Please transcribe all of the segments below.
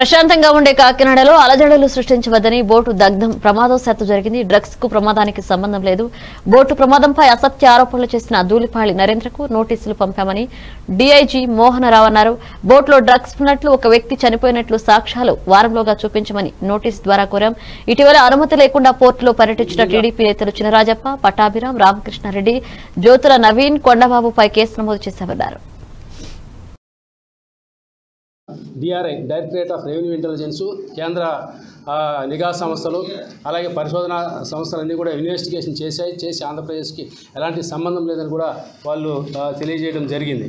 ప్రశాంతంగా ఉండే కాకినాడలో అలజడులు సృష్టించవద్దని బోటు దగ్ధం ప్రమాదవశాత్తు జరిగింది. డ్రగ్స్కు ప్రమాదానికి సంబంధం లేదు. బోటు ప్రమాదంపై అసత్య ఆరోపణలు చేసిన దూలిపాళి నరేంద్రకు నోటీసులు పంపామని డీఐజీ మోహనరావు అన్నారు. బోట్లో డ్రగ్స్ ఉన్నట్లు ఒక వ్యక్తి చనిపోయినట్లు సాక్ష్యాలు వారంలోగా చూపించమని నోటీసు ద్వారా కోరాం. ఇటీవల అనుమతి లేకుండా పోర్టులో పర్యటించిన టీడీపీ నేతలు చినరాజప్ప పటాభిరాం రామకృష్ణారెడ్డి జ్యోతుల నవీన్ కొండబాబుపై కేసు నమోదు చేశామన్నారు. DRI directorate of revenue intelligence కేంద్ర నిఘా సంస్థలు అలాగే పరిశోధన సంస్థలన్నీ కూడా ఇన్వెస్టిగేషన్ చేశాయి చేసి ఆంధ్రప్రదేశ్కి ఎలాంటి సంబంధం లేదని కూడా వాళ్ళు తెలియజేయడం జరిగింది.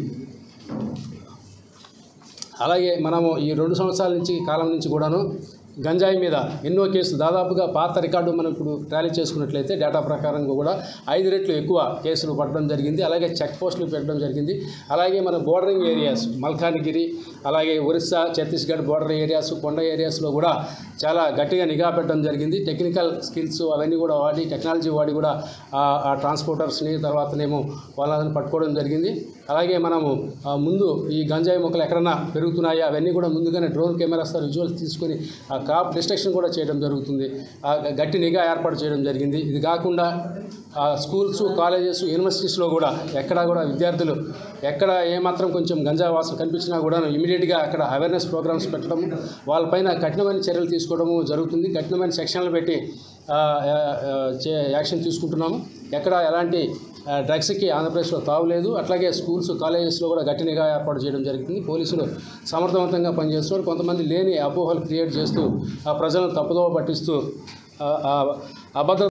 అలాగే మనము ఈ రెండు సంవత్సరాల నుంచి కాలం నుంచి కూడాను గంజాయి మీద ఎన్నో కేసులు. దాదాపుగా పాత రికార్డు మనం ఇప్పుడు టాలీ చేసుకున్నట్లయితే డేటా ప్రకారంగా కూడా ఐదు రెట్లు ఎక్కువ కేసులు పట్టడం జరిగింది. అలాగే చెక్ పోస్టులు పెట్టడం జరిగింది. అలాగే మన బోర్డరింగ్ ఏరియాస్ మల్కానగిరి అలాగే ఒరిస్సా ఛత్తీస్గఢ్ బోర్డర్ ఏరియాస్ కొండ ఏరియాస్లో కూడా చాలా గట్టిగా నిఘా పెట్టడం జరిగింది. టెక్నికల్ స్కిల్స్ అవన్నీ కూడా వాడి టెక్నాలజీ వాడి కూడా ఆ ట్రాన్స్పోర్టర్స్ని తర్వాతనేమో వాళ్ళని పట్టుకోవడం జరిగింది. అలాగే మనము ముందు ఈ గంజాయి మొక్కలు ఎక్కడన్నా పెరుగుతున్నాయా? అవన్నీ కూడా ముందుగానే డ్రోన్ కెమెరాస్తో విజువల్స్ తీసుకొని క్రాప్ కాప్ డిస్ట్రక్షన్ కూడా చేయడం జరుగుతుంది. గట్టి నిఘా ఏర్పాటు చేయడం జరిగింది. ఇది కాకుండా స్కూల్స్ కాలేజెస్ యూనివర్సిటీస్లో కూడా ఎక్కడా కూడా విద్యార్థులు ఎక్కడ ఏమాత్రం కొంచెం గంజా వాసన కనిపించినా కూడా ఇమీడియట్గా అక్కడ అవేర్నెస్ ప్రోగ్రామ్స్ పెట్టడం వాళ్ళపైన కఠినమైన చర్యలు తీసుకోవడము జరుగుతుంది. కఠినమైన సెక్షన్లు పెట్టి చే- యాక్షన్ తీసుకుంటున్నాము. ఎక్కడ ఎలాంటి డ్రగ్స్కి ఆంధ్రప్రదేశ్లో తావులేదు అట్లాగే స్కూల్స్ కాలేజెస్లో కూడా గట్టి నిఘా ఏర్పాటు చేయడం జరుగుతుంది పోలీసులు సమర్థవంతంగా పనిచేస్తున్నారు. కొంతమంది లేని అపోహలు క్రియేట్ చేస్తూ ఆ ప్రజలను తప్పుదోవ పట్టిస్తూ అభద్ర